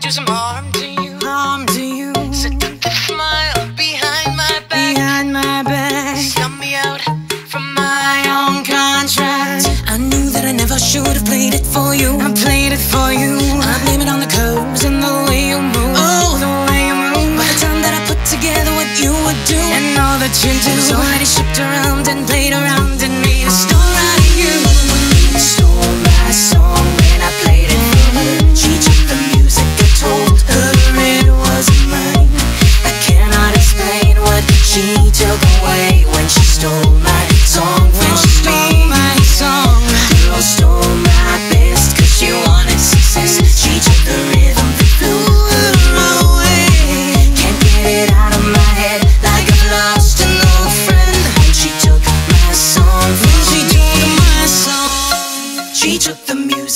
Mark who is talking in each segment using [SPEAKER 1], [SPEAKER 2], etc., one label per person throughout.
[SPEAKER 1] do some harm to you. Harm to you. So don't smile behind my back. Behind my back. Sell me out from my own contract. I knew that I never should have played it for you. I played it for you. I blame it on the curves and the way you move. Oh, the way you move. By the time that I put together what you would do and all that you do, so already shipped around and played around in me.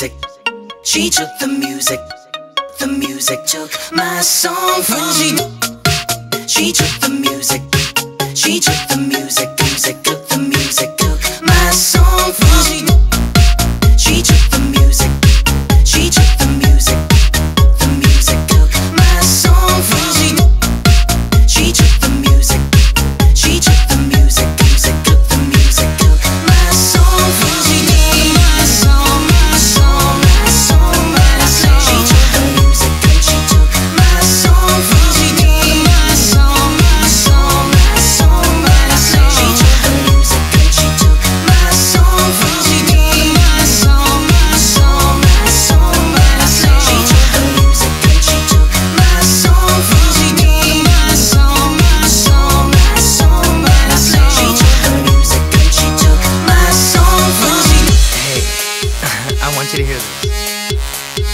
[SPEAKER 1] Music. She took the music. The music took my song from she. She took the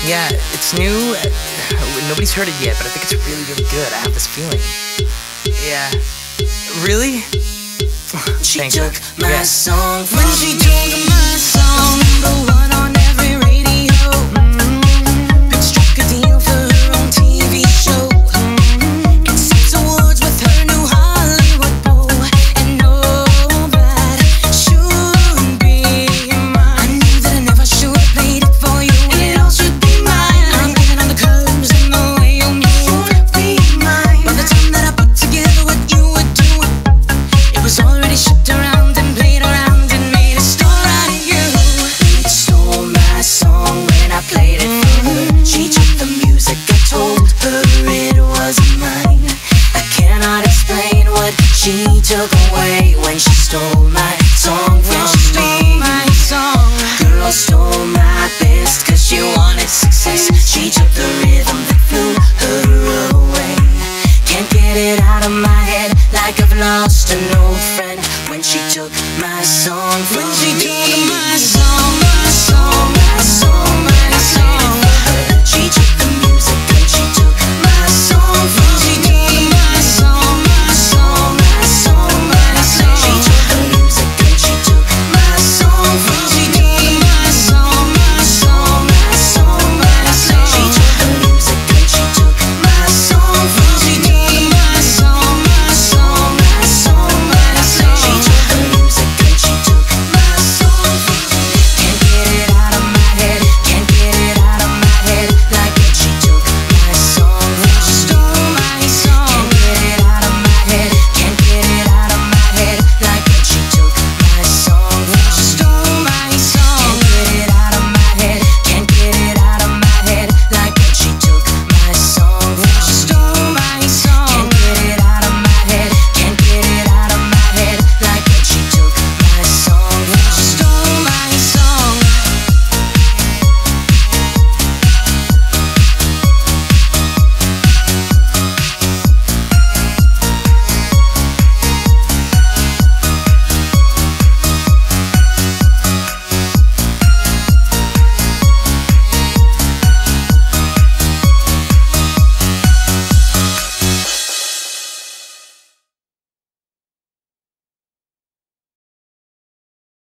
[SPEAKER 2] Yeah, it's new. Nobody's heard it yet, but I think it's really, really good. I have this feeling. Yeah. Really?
[SPEAKER 1] She took my yeah. song when she took my song. away when she stole my song from she stole me. My song. Girl stole my best cause she wanted success. She took the rhythm that flew her away. Can't get it out of my head like I've lost an old friend when she took my song from